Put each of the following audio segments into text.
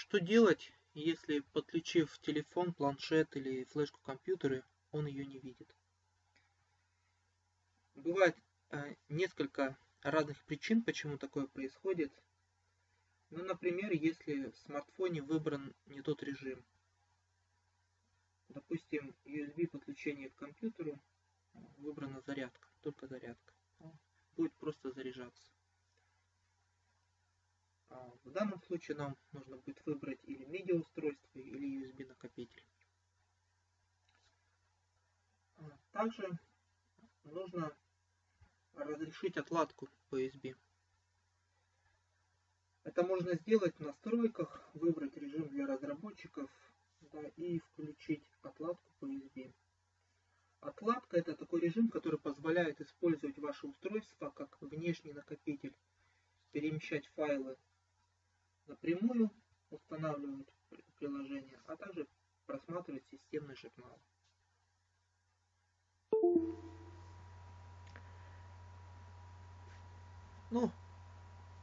Что делать, если подключив телефон, планшет или флешку компьютера, он ее не видит? Бывает э, несколько разных причин, почему такое происходит. Ну, например, если в смартфоне выбран не тот режим. Допустим, USB подключение к компьютеру, выбрана зарядка, только зарядка. Будет просто заряжаться. В данном случае нам нужно будет выбрать или медиаустройство, или USB накопитель. А также нужно разрешить отладку по USB. Это можно сделать в настройках, выбрать режим для разработчиков да, и включить отладку по USB. Отладка это такой режим, который позволяет использовать ваше устройство как внешний накопитель, перемещать файлы напрямую, устанавливать приложение, а также просматривать системный журнал. Ну,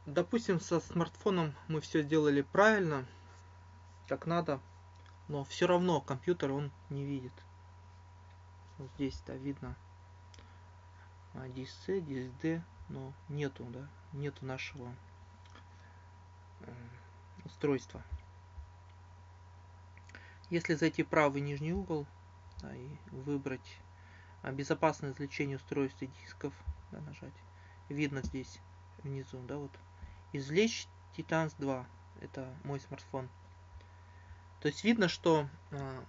допустим, со смартфоном мы все сделали правильно, как надо, но все равно компьютер он не видит. Вот здесь, да, видно а, диск C, диск D, но нету, да, нету нашего устройства. Если зайти в правый нижний угол да, и выбрать безопасное извлечение устройств и дисков, да, нажать, видно здесь внизу, да, вот. Извлечь Titans 2. Это мой смартфон. То есть видно, что э,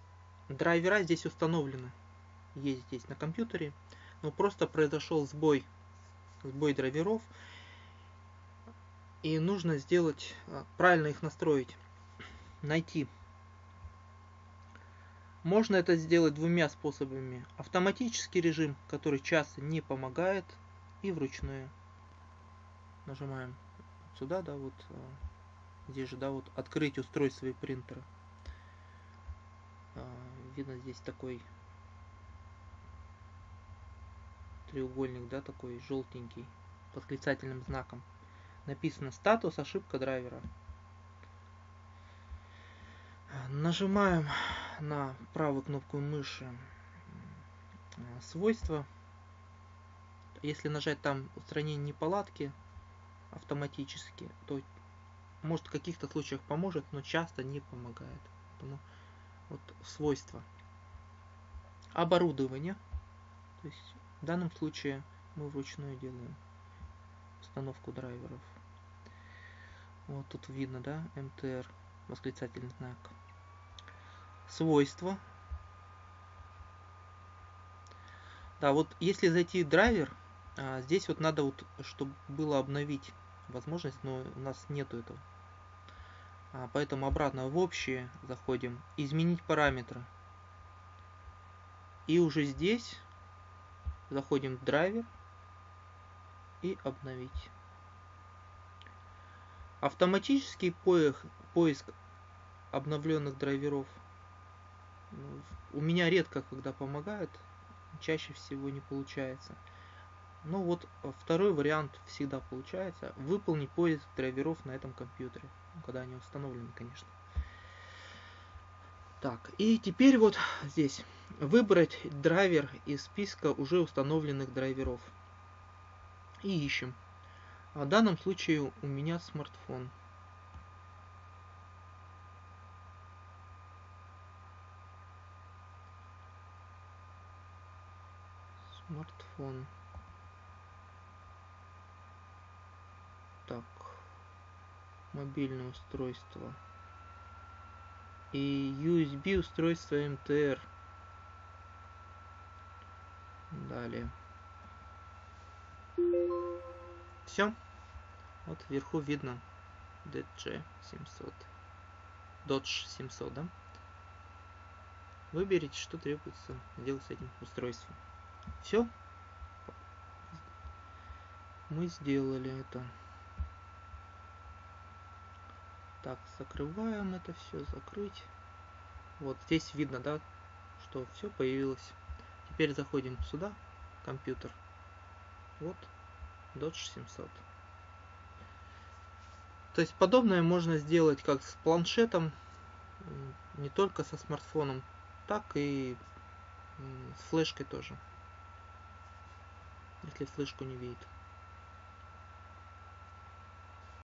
драйвера здесь установлены. Есть здесь на компьютере. Но просто произошел сбой. Сбой драйверов. И нужно сделать, э, правильно их настроить. Найти. Можно это сделать двумя способами. Автоматический режим, который часто не помогает, и вручную нажимаем сюда, да, вот а, здесь же, да, вот открыть устройство и принтера. А, видно здесь такой треугольник, да, такой желтенький, восклицательным знаком. Написано статус, ошибка драйвера. Нажимаем на правую кнопку мыши свойства. Если нажать там устранение неполадки, автоматически, то может в каких-то случаях поможет, но часто не помогает. Поэтому вот свойства. Оборудование. То есть в данном случае мы вручную делаем установку драйверов. Вот тут видно, да, МТР, восклицательный знак. Свойства. Да, вот если зайти в драйвер, а, здесь вот надо вот, чтобы было обновить возможность, но у нас нету этого. А, поэтому обратно в общее заходим, изменить параметры. И уже здесь заходим в драйвер и обновить. Автоматический поиск, поиск обновленных драйверов ну, у меня редко когда помогает, чаще всего не получается. Ну вот э, второй вариант всегда получается. Выполнить поиск драйверов на этом компьютере. Ну, когда они установлены, конечно. Так, и теперь вот здесь выбрать драйвер из списка уже установленных драйверов. И ищем. А в данном случае у меня смартфон. Смартфон. Так. Мобильное устройство. И USB устройство МТР. Далее. Все. Вот вверху видно DG 700. Dodge 700, да? Выберите, что требуется сделать с этим устройством. Все. Мы сделали это. Так, закрываем это все, закрыть. Вот здесь видно, да, что все появилось. Теперь заходим сюда, компьютер. Вот, Dodge 700. То есть подобное можно сделать как с планшетом, не только со смартфоном, так и с флешкой тоже. Если флешку не видит.